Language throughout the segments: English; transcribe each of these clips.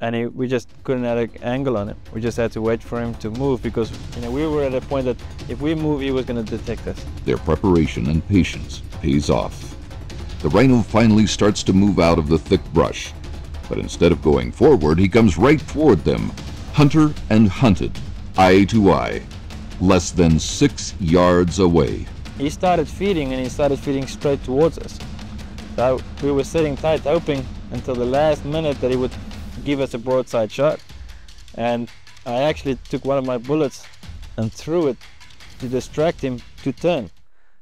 and he, we just couldn't have an angle on it. We just had to wait for him to move because you know we were at a point that if we move, he was going to detect us. Their preparation and patience pays off. The rhino finally starts to move out of the thick brush, but instead of going forward, he comes right toward them, hunter and hunted, eye to eye, less than six yards away. He started feeding and he started feeding straight towards us. So we were sitting tight, hoping until the last minute that he would give us a broadside shot. And I actually took one of my bullets and threw it to distract him to turn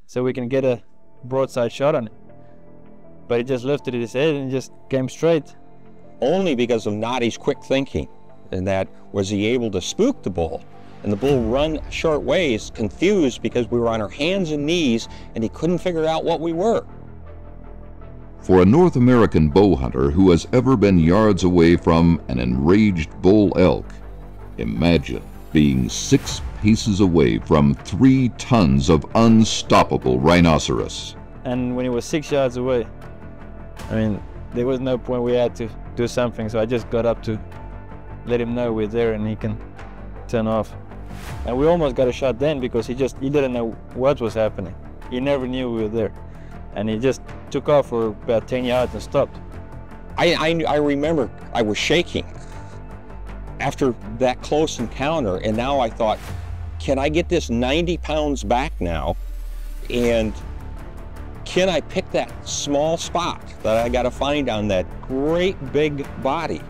so we can get a broadside shot on it. But he just lifted his head and just came straight. Only because of Nadi's quick thinking, and that was he able to spook the bull. And the bull run short ways, confused because we were on our hands and knees and he couldn't figure out what we were. For a North American bow hunter who has ever been yards away from an enraged bull elk, imagine being six paces away from three tons of unstoppable rhinoceros. And when he was six yards away, I mean, there was no point we had to do something, so I just got up to let him know we're there and he can turn off. And we almost got a shot then because he just he didn't know what was happening. He never knew we were there. And he just took off for about 10 yards and stopped. I, I, I remember I was shaking after that close encounter, and now I thought, can I get this 90 pounds back now? And can I pick that small spot that I got to find on that great big body?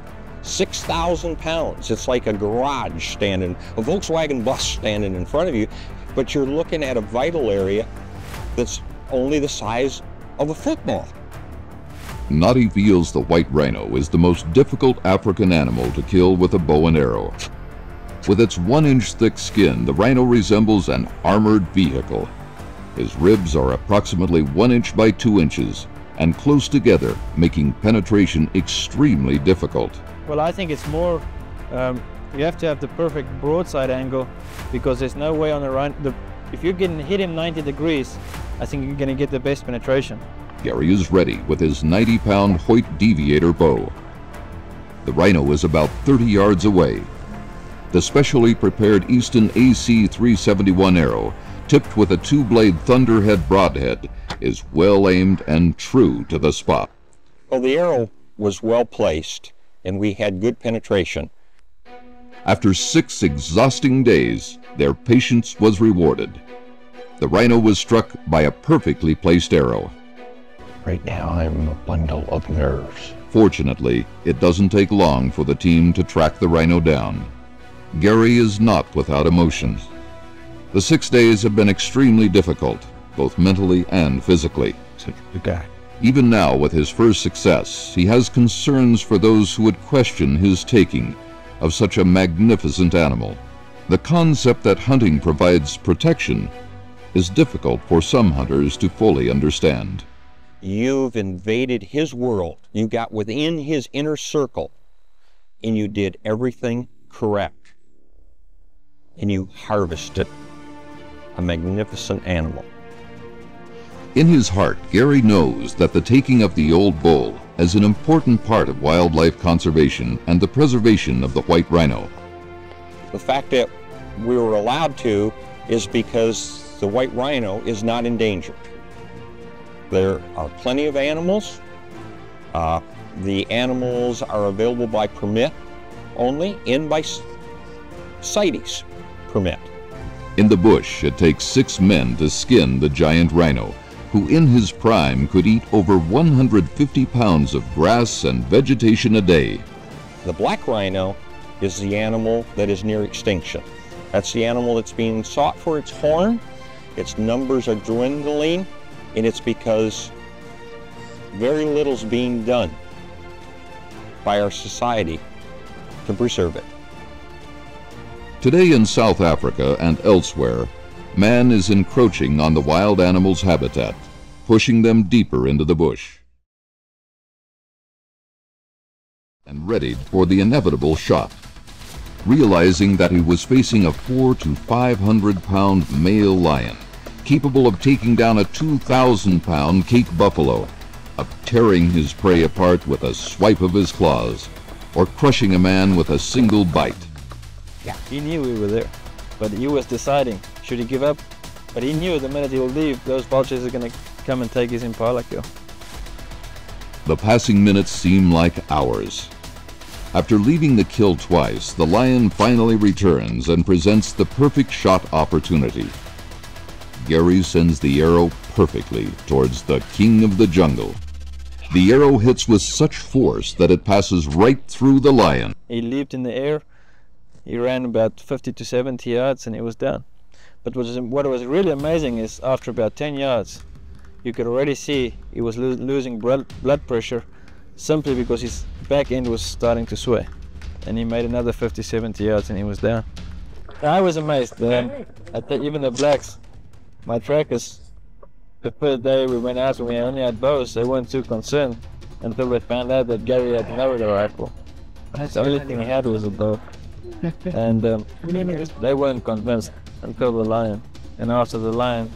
6,000 pounds. It's like a garage standing, a Volkswagen bus standing in front of you, but you're looking at a vital area that's only the size of a football. Nadi feels the white rhino is the most difficult African animal to kill with a bow and arrow. With its one inch thick skin, the rhino resembles an armored vehicle. His ribs are approximately one inch by two inches and close together, making penetration extremely difficult. Well, I think it's more, um, you have to have the perfect broadside angle because there's no way on the rhino, the, if you're getting hit him 90 degrees, I think you're going to get the best penetration. Gary is ready with his 90 pound Hoyt Deviator bow. The rhino is about 30 yards away. The specially prepared Easton AC 371 arrow, tipped with a two blade Thunderhead broadhead, is well aimed and true to the spot. Well, the arrow was well placed and we had good penetration. After six exhausting days, their patience was rewarded. The rhino was struck by a perfectly placed arrow. Right now, I'm a bundle of nerves. Fortunately, it doesn't take long for the team to track the rhino down. Gary is not without emotions. The six days have been extremely difficult, both mentally and physically. Such a good guy. Even now, with his first success, he has concerns for those who would question his taking of such a magnificent animal. The concept that hunting provides protection is difficult for some hunters to fully understand. You've invaded his world. You got within his inner circle and you did everything correct. And you harvested a magnificent animal. In his heart, Gary knows that the taking of the old bull is an important part of wildlife conservation and the preservation of the white rhino. The fact that we were allowed to is because the white rhino is not endangered. There are plenty of animals. Uh, the animals are available by permit only and by CITES permit. In the bush, it takes six men to skin the giant rhino, who in his prime could eat over 150 pounds of grass and vegetation a day. The black rhino is the animal that is near extinction. That's the animal that's being sought for its horn. Its numbers are dwindling, and it's because very little's being done by our society to preserve it. Today in South Africa and elsewhere, man is encroaching on the wild animal's habitat, pushing them deeper into the bush. And ready for the inevitable shot. Realizing that he was facing a four to 500 pound male lion, capable of taking down a 2,000 pound Cape buffalo, of tearing his prey apart with a swipe of his claws, or crushing a man with a single bite. Yeah, He knew we were there, but he was deciding should he give up. But he knew the minute he will leave, those vultures are going to come and take his impala kill. The passing minutes seem like hours. After leaving the kill twice, the lion finally returns and presents the perfect shot opportunity. Gary sends the arrow perfectly towards the king of the jungle. The arrow hits with such force that it passes right through the lion. He leaped in the air. He ran about 50 to 70 yards and he was down. But what was, what was really amazing is after about 10 yards, you could already see he was lo losing blood, pressure simply because his back end was starting to sway. And he made another 50, 70 yards and he was down. I was amazed. Um, at the, even the blacks, my trackers, the first day we went out and we only had bows, they weren't too concerned until they found out that Gary had no other rifle. That's The only thing he had was a bow. and um, they weren't convinced until the lion. And after the lion,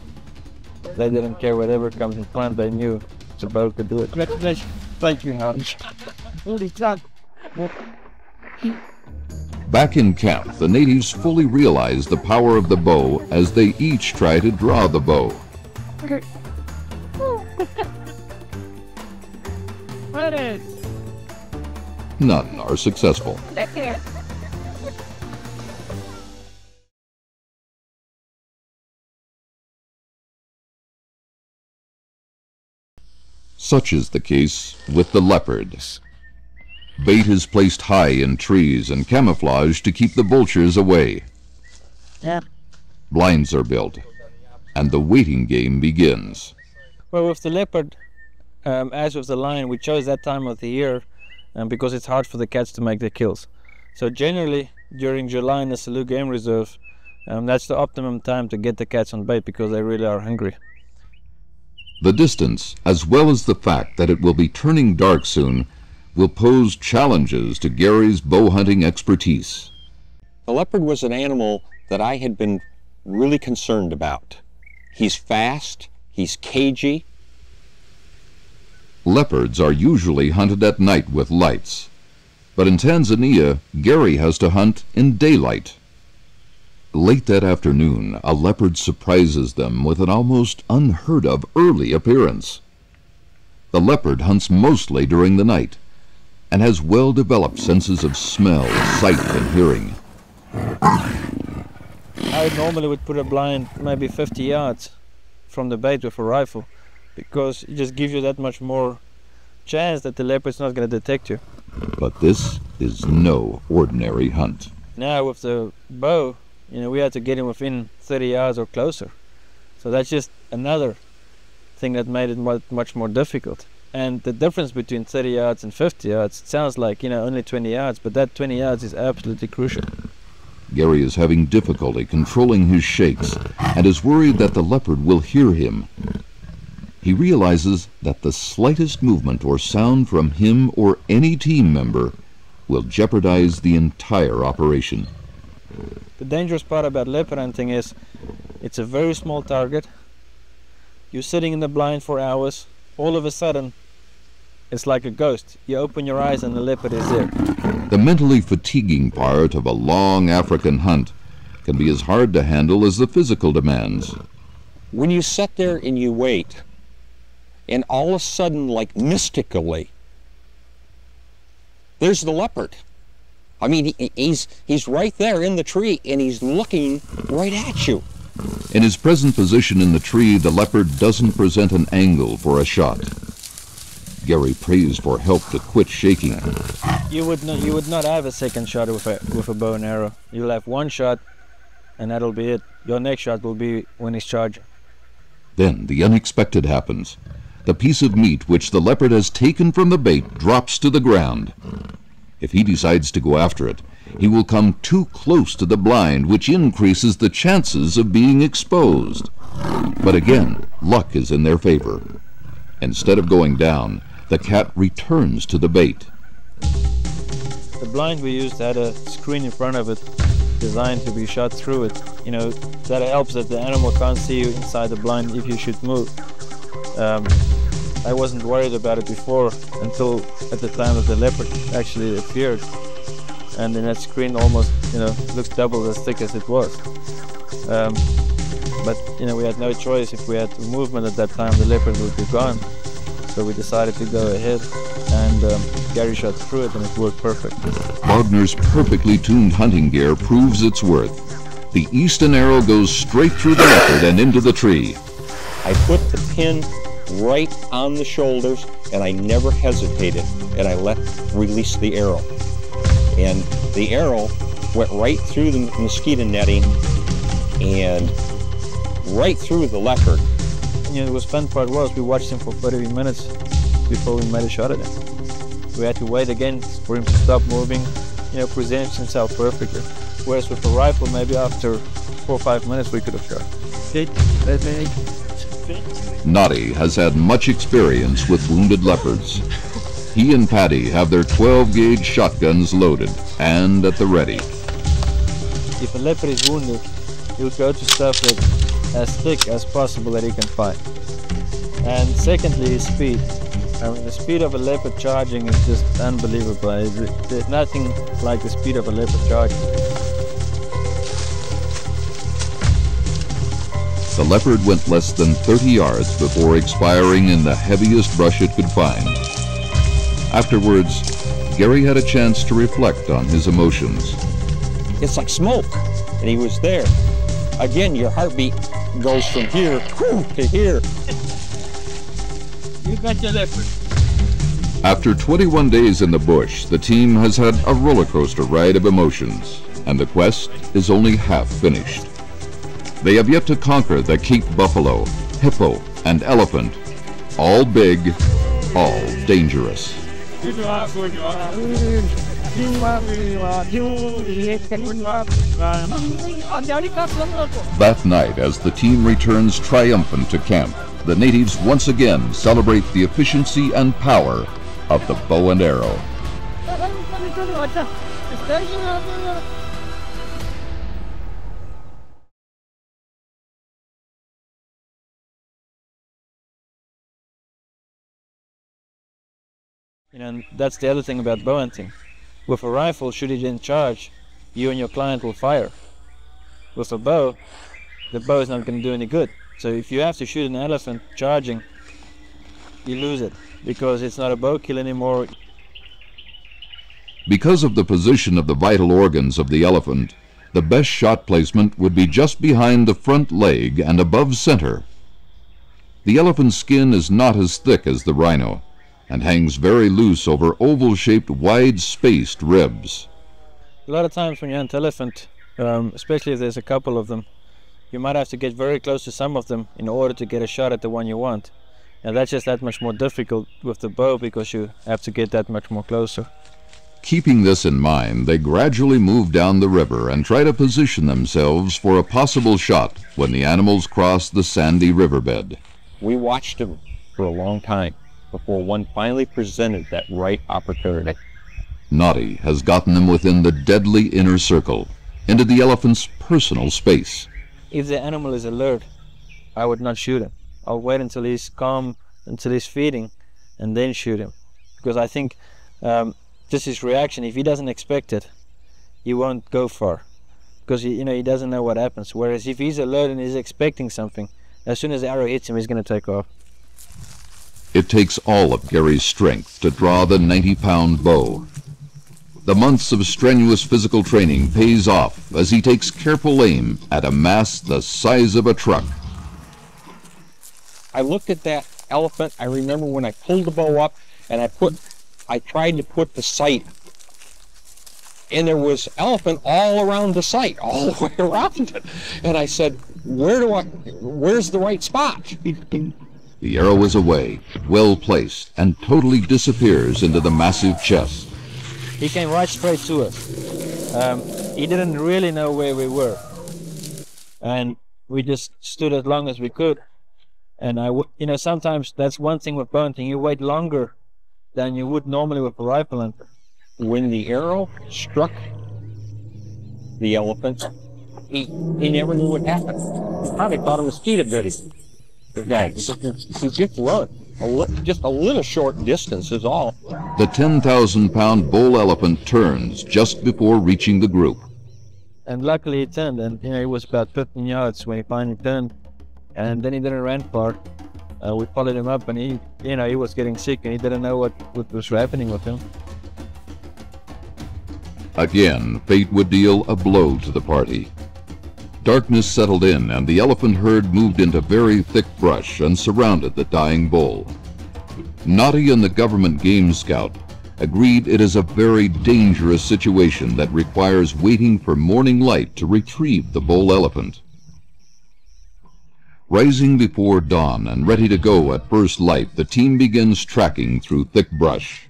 they didn't care whatever comes in front, they knew the bow could do it. Congratulations. Thank you, Hans. Holy God. Back in camp, the natives fully realize the power of the bow as they each try to draw the bow. None are successful. Such is the case with the leopard. Bait is placed high in trees and camouflaged to keep the vultures away. Yeah. Blinds are built, and the waiting game begins. Well, with the leopard, um, as with the lion, we chose that time of the year um, because it's hard for the cats to make their kills. So generally, during July in the Selous Game Reserve, um, that's the optimum time to get the cats on bait because they really are hungry. The distance, as well as the fact that it will be turning dark soon, will pose challenges to Gary's bow hunting expertise. The leopard was an animal that I had been really concerned about. He's fast, he's cagey. Leopards are usually hunted at night with lights. But in Tanzania, Gary has to hunt in daylight. Late that afternoon, a leopard surprises them with an almost unheard of early appearance. The leopard hunts mostly during the night and has well developed senses of smell, sight, and hearing. I normally would put a blind maybe 50 yards from the bait with a rifle because it just gives you that much more chance that the leopard's not going to detect you. But this is no ordinary hunt. Now with the bow, you know, we had to get him within 30 yards or closer. So that's just another thing that made it mu- much more difficult. And the difference between 30 yards and 50 yards it sounds like, you know, only 20 yards, but that 20 yards is absolutely crucial. Gary is having difficulty controlling his shakes and is worried that the leopard will hear him. He realizes that the slightest movement or sound from him or any team member will jeopardize the entire operation. The dangerous part about leopard hunting is it's a very small target. You're sitting in the blind for hours. All of a sudden, it's like a ghost. You open your eyes and the leopard is there. The mentally fatiguing part of a long African hunt can be as hard to handle as the physical demands. When you sit there and you wait, and all of a sudden, like mystically, there's the leopard. I mean, he's he's right there in the tree, and he's looking right at you. In his present position in the tree, the leopard doesn't present an angle for a shot. Gary prays for help to quit shaking. You would not you would not have a second shot with a with a bow and arrow. You'll have one shot and that'll be it. Your next shot will be when he's charging. Then the unexpected happens. The piece of meat which the leopard has taken from the bait drops to the ground. If he decides to go after it, he will come too close to the blind, which increases the chances of being exposed. But again, luck is in their favor. Instead of going down, the cat returns to the bait. The blind we used had a screen in front of it designed to be shot through it. You know, that helps that the animal can't see you inside the blind if you should move. Um, I wasn't worried about it before until at the time that the leopard actually appeared. And then that screen almost, you know, looked double as thick as it was. Um, but, you know, we had no choice. If we had movement at that time, the leopard would be gone. So we decided to go ahead and um, Gary shot through it and it worked perfect. Bogner's perfectly tuned hunting gear proves its worth. The Easton arrow goes straight through the leopard and into the tree. I put the pin right on the shoulders and I never hesitated and I let release the arrow. And the arrow went right through the mosquito netting and right through the leopard. You know, the was fun part was we watched him for 30 minutes before we made a shot at him. We had to wait again for him to stop moving, you know, present himself perfectly. Whereas with a rifle, maybe after four or five minutes we could have shot. Noddy has had much experience with wounded leopards. He and Paddy have their 12 gauge shotguns loaded and at the ready. If a leopard is wounded, he'll go to stuff that's as thick as possible that he can find. And secondly, his speed. I mean, the speed of a leopard charging is just unbelievable. There's nothing like the speed of a leopard charging. The leopard went less than 30 yards before expiring in the heaviest brush it could find. Afterwards, Gary had a chance to reflect on his emotions. It's like smoke, and he was there. Again, your heartbeat goes from here to here. You got your leopard. After 21 days in the bush, the team has had a roller coaster ride of emotions, and the quest is only half finished. They have yet to conquer the Cape buffalo, hippo, and elephant. All big, all dangerous. That night, as the team returns triumphant to camp, the natives once again celebrate the efficiency and power of the bow and arrow. You know, and that's the other thing about bow hunting. With a rifle, shoot it in charge, you and your client will fire. With a bow, the bow is not going to do any good. So if you have to shoot an elephant charging, you lose it because it's not a bow kill anymore. Because of the position of the vital organs of the elephant, the best shot placement would be just behind the front leg and above center. The elephant's skin is not as thick as the rhino and hangs very loose over oval-shaped, wide-spaced ribs. A lot of times when you hunt elephant, um, especially if there's a couple of them, you might have to get very close to some of them in order to get a shot at the one you want. And that's just that much more difficult with the bow because you have to get that much more closer. Keeping this in mind, they gradually move down the river and try to position themselves for a possible shot when the animals cross the sandy riverbed. We watched them for a long time before one finally presented that right opportunity. Noddy has gotten them within the deadly inner circle, into the elephant's personal space. If the animal is alert, I would not shoot him. I'll wait until he's calm, until he's feeding, and then shoot him. Because I think um, just his reaction, if he doesn't expect it, he won't go far. Because he, you know he doesn't know what happens. Whereas if he's alert and he's expecting something, as soon as the arrow hits him, he's going to take off. It takes all of Gary's strength to draw the 90-pound bow. The months of strenuous physical training pays off as he takes careful aim at a mass the size of a truck. I looked at that elephant. I remember when I pulled the bow up and I put, I tried to put the sight, and there was elephant all around the sight, all the way around it. And I said, "Where do I? Where's the right spot?" The arrow is away, well placed, and totally disappears into the massive chest. He came right straight to us. Um, he didn't really know where we were. And we just stood as long as we could. And I, you know, sometimes that's one thing with bow hunting. You wait longer than you would normally with a rifle hunter. When the arrow struck the elephant, he, he never knew what happened. He probably thought it was mosquito bit him. The just run. a li- just a little short distance is all. The 10,000 pound bull elephant turns just before reaching the group. And luckily he turned, and you know it was about 15 yards when he finally turned, and then he didn't run far. Uh, we followed him up, and he, you know, he was getting sick, and he didn't know what, what was happening with him. Again, fate would deal a blow to the party. Darkness settled in, and the elephant herd moved into very thick brush and surrounded the dying bull. Noddy and the government game scout agreed it is a very dangerous situation that requires waiting for morning light to retrieve the bull elephant. Rising before dawn and ready to go at first light, the team begins tracking through thick brush.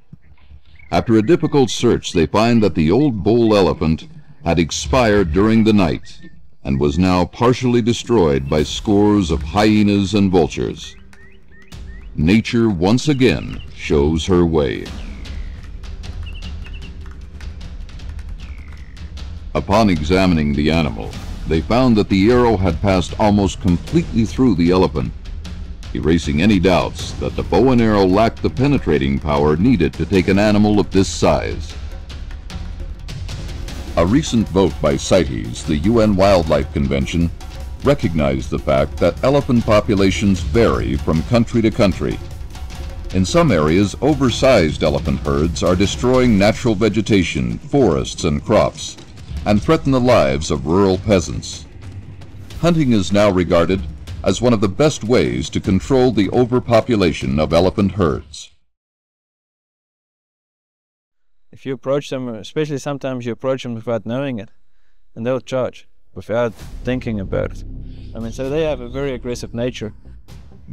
After a difficult search, they find that the old bull elephant had expired during the night and was now partially destroyed by scores of hyenas and vultures. Nature once again shows her way. Upon examining the animal, they found that the arrow had passed almost completely through the elephant, erasing any doubts that the bow and arrow lacked the penetrating power needed to take an animal of this size. A recent vote by CITES, the UN Wildlife Convention, recognized the fact that elephant populations vary from country to country. In some areas, oversized elephant herds are destroying natural vegetation, forests, and crops, and threaten the lives of rural peasants. Hunting is now regarded as one of the best ways to control the overpopulation of elephant herds. If you approach them, especially sometimes you approach them without knowing it, and they'll charge without thinking about it. I mean, so they have a very aggressive nature.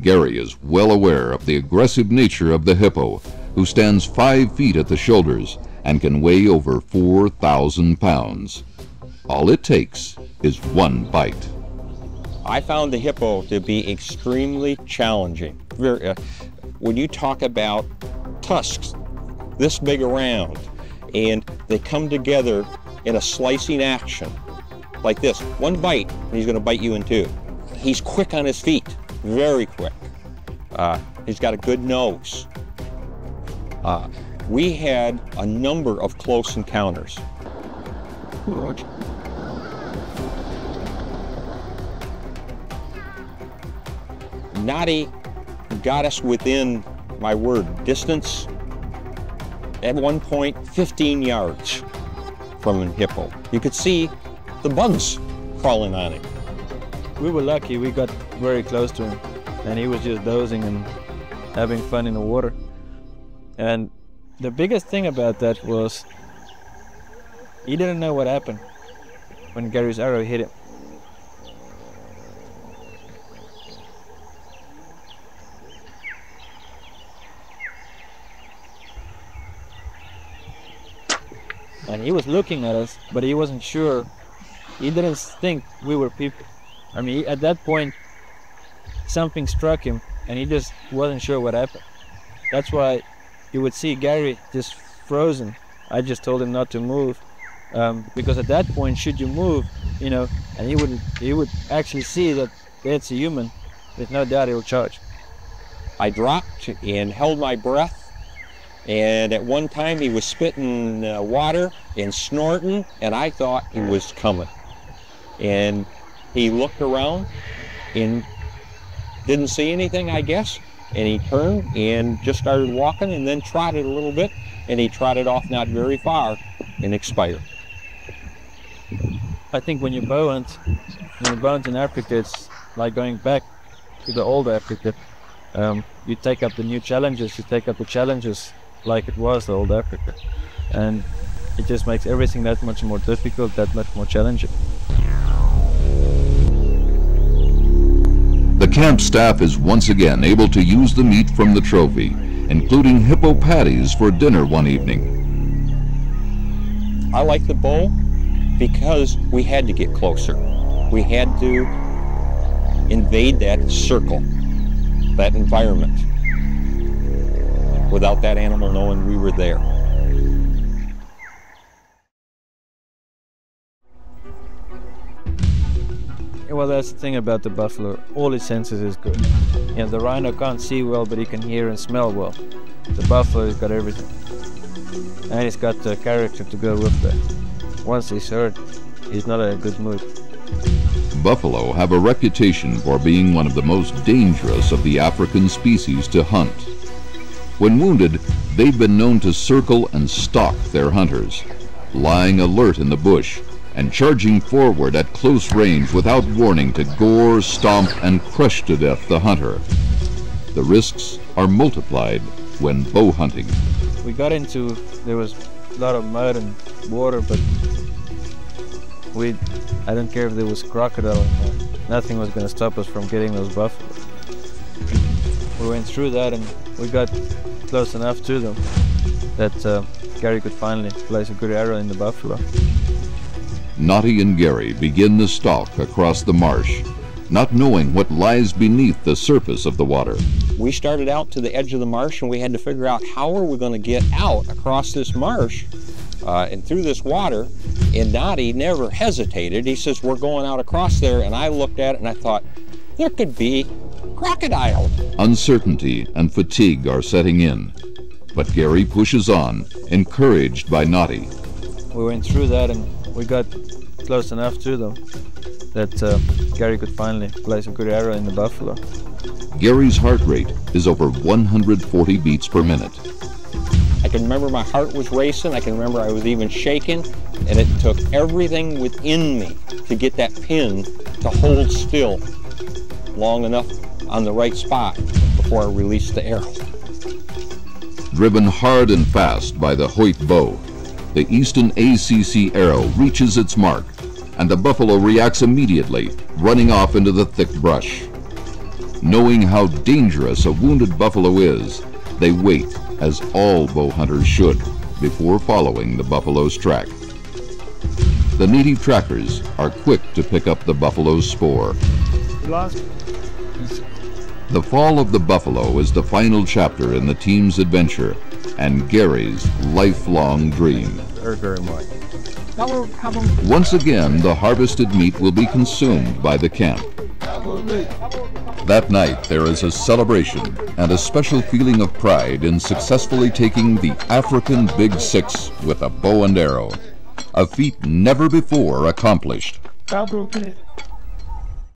Gary is well aware of the aggressive nature of the hippo, who stands five feet at the shoulders and can weigh over 4,000 pounds. All it takes is one bite. I found the hippo to be extremely challenging. Very, uh, when you talk about tusks this big around and they come together in a slicing action like this, one bite and he's going to bite you in two. He's quick on his feet, very quick. Uh, he's got a good nose. Uh, we had a number of close encounters. Noddy got us within, my word, distance, at one point 15 yards from a hippo. You could see the bugs crawling on him. We were lucky, we got very close to him, and he was just dozing and having fun in the water. And the biggest thing about that was he didn't know what happened when Gary's arrow hit him. And he was looking at us, but he wasn't sure. He didn't think we were people. I mean, at that point, something struck him, and he just wasn't sure what happened. That's why you would see Gary just frozen. I just told him not to move, um, because at that point, should you move, you know, and he would he would actually see that it's a human. There's no doubt he'll charge. I dropped and held my breath. And at one time he was spitting uh, water and snorting, and I thought he was coming. And he looked around and didn't see anything, I guess. And he turned and just started walking and then trotted a little bit. And he trotted off not very far and expired. I think when you bow hunt, when you bow hunt in Africa, it's like going back to the old Africa. Um, you take up the new challenges, you take up the challenges like it was the old Africa. And it just makes everything that much more difficult, that much more challenging. The camp staff is once again able to use the meat from the trophy, including hippo patties for dinner one evening. I like the bow because we had to get closer. We had to invade that circle, that environment, without that animal knowing we were there. Well, that's the thing about the buffalo. All his senses is good. You know, the rhino can't see well, but he can hear and smell well. The buffalo has got everything. And he's got the character to go with that. Once he's hurt, he's not in a good mood. Buffalo have a reputation for being one of the most dangerous of the African species to hunt. When wounded, they've been known to circle and stalk their hunters, lying alert in the bush and charging forward at close range without warning to gore, stomp, and crush to death the hunter. The risks are multiplied when bow hunting. We got into, there was a lot of mud and water, but we, I don't care if there was crocodile. Nothing was going to stop us from getting those buffalo. We went through that and we got close enough to them that uh, Gary could finally place a good arrow in the buffalo. Naughty and Gary begin the stalk across the marsh, not knowing what lies beneath the surface of the water. We started out to the edge of the marsh and we had to figure out how are we going to get out across this marsh uh, and through this water. And Naughty never hesitated. He says, we're going out across there. And I looked at it and I thought, there could be crocodile. Uncertainty and fatigue are setting in, but Gary pushes on, encouraged by Naughty. We went through that and we got close enough to them that uh, Gary could finally place a good arrow in the buffalo. Gary's heart rate is over 140 beats per minute. I can remember my heart was racing. I can remember I was even shaking. And it took everything within me to get that pin to hold still long enough on the right spot before I release the arrow. Driven hard and fast by the Hoyt bow, the Easton ACC arrow reaches its mark, and the buffalo reacts immediately, running off into the thick brush. Knowing how dangerous a wounded buffalo is, they wait, as all bow hunters should, before following the buffalo's track. The native trackers are quick to pick up the buffalo's spoor. The fall of the buffalo is the final chapter in the team's adventure and Gary's lifelong dream. Very, very much. Once again, the harvested meat will be consumed by the camp. That night, there is a celebration and a special feeling of pride in successfully taking the African Big Six with a bow and arrow, a feat never before accomplished.